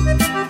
Música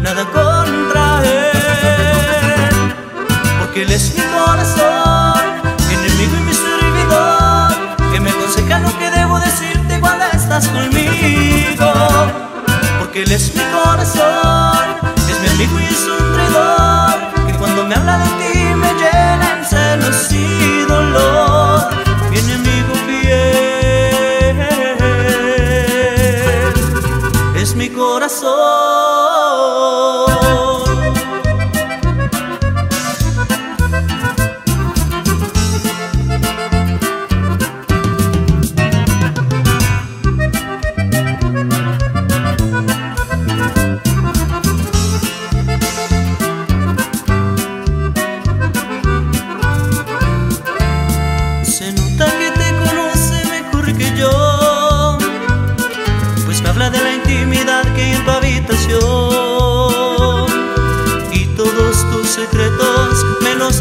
nada contra él. Porque él es mi corazón enemigo y mi lo que debo decirte cuando estás conmigo. Porque él es mi corazón, es mi amigo y es un traidor. Que cuando me habla de mi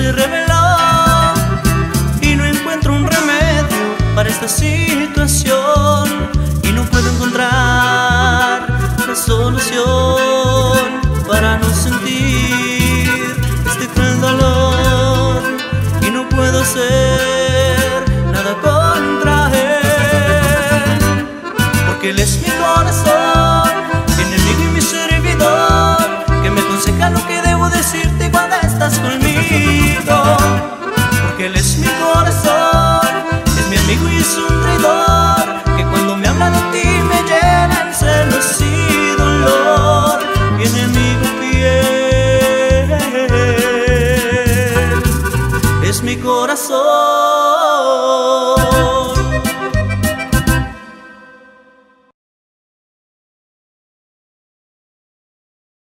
los reveló y no encuentro un remedio para esta situación y no puedo encontrar la solución para no sentir este cruel dolor y no puedo hacer nada contra él porque él es mi corazón.